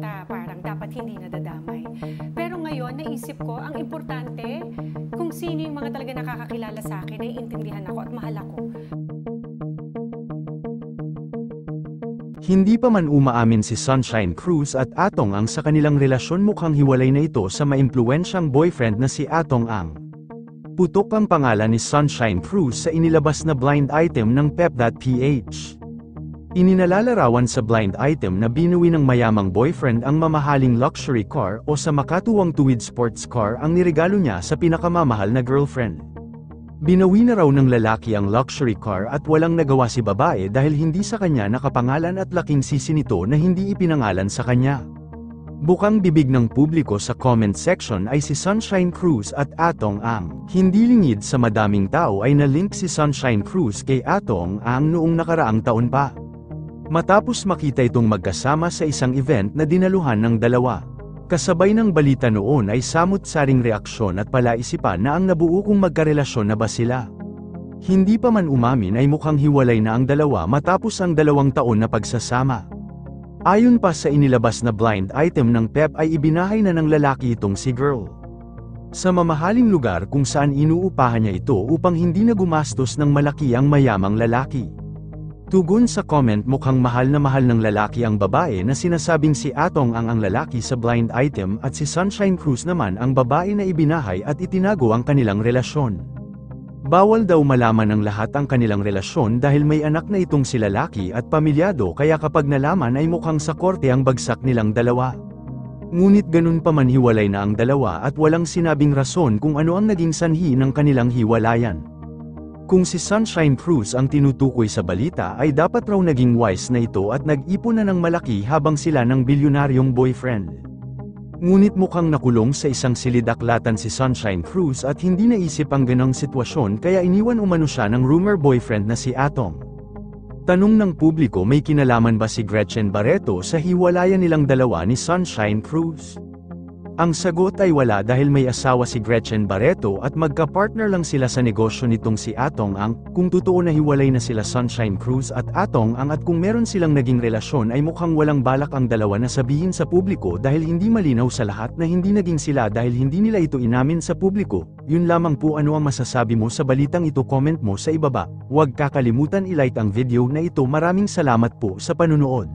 ta parang dapat hindi nadadamay. Pero ngayon, naisip ko, ang importante, kung sino yung mga talaga nakakakilala sa akin, ay intindihan ako at mahal ako. Hindi pa man umaamin si Sunshine Cruz at Atong Ang sa kanilang relasyon mukhang hiwalay na ito sa maimpluwensyang boyfriend na si Atong Ang. Putok ang pangalan ni Sunshine Cruz sa inilabas na blind item ng Pep.ph. Ininalalarawan sa blind item na binuwi ng mayamang boyfriend ang mamahaling luxury car o sa makatuwang tuwid sports car ang niregalo niya sa pinakamamahal na girlfriend. Binawi na raw ng lalaki ang luxury car at walang nagawa si babae dahil hindi sa kanya nakapangalan at laking sisi nito na hindi ipinangalan sa kanya. Bukang bibig ng publiko sa comment section ay si Sunshine Cruz at Atong Ang. Hindi lingid sa madaming tao ay na-link si Sunshine Cruz kay Atong Ang noong nakaraang taon pa. Matapos makita itong magkasama sa isang event na dinaluhan ng dalawa. Kasabay ng balita noon ay samut-saring reaksyon at palaisipan na ang nabuo kung magkarelasyon na ba sila. Hindi pa man umamin ay mukhang hiwalay na ang dalawa matapos ang dalawang taon na pagsasama. Ayon pa sa inilabas na blind item ng PEP ay ibinahay na ng lalaki itong si Girl. Sa mamahaling lugar kung saan inuupahan niya ito upang hindi na gumastos ng malaki ang mayamang lalaki. Tugon sa comment mukhang mahal na mahal ng lalaki ang babae na sinasabing si Atong ang ang lalaki sa blind item at si Sunshine Cruz naman ang babae na ibinahay at itinago ang kanilang relasyon. Bawal daw malaman ng lahat ang kanilang relasyon dahil may anak na itong si lalaki at pamilyado kaya kapag nalaman ay mukhang sa korte ang bagsak nilang dalawa. Ngunit ganun pa man hiwalay na ang dalawa at walang sinabing rason kung ano ang naging sanhi ng kanilang hiwalayan. Kung si Sunshine Cruz ang tinutukoy sa balita ay dapat raw naging wise na ito at nag-ipon na ng malaki habang sila ng bilyonaryong boyfriend. Ngunit mukhang nakulong sa isang silidaklatan si Sunshine Cruz at hindi naisip ang ganong sitwasyon kaya iniwan umano siya ng rumor boyfriend na si Atong. Tanong ng publiko may kinalaman ba si Gretchen Barreto sa hiwalayan nilang dalawa ni Sunshine Cruz? Ang sagot ay wala dahil may asawa si Gretchen Barreto at magka-partner lang sila sa negosyo nitong si Atong Ang, kung totoo na hiwalay na sila Sunshine Cruz at Atong Ang at kung meron silang naging relasyon ay mukhang walang balak ang dalawa na sabihin sa publiko dahil hindi malinaw sa lahat na hindi naging sila dahil hindi nila ito inamin sa publiko. Yun lamang po ano ang masasabi mo sa balitang ito comment mo sa ibaba. Huwag kakalimutan i-like ang video na ito maraming salamat po sa panunood.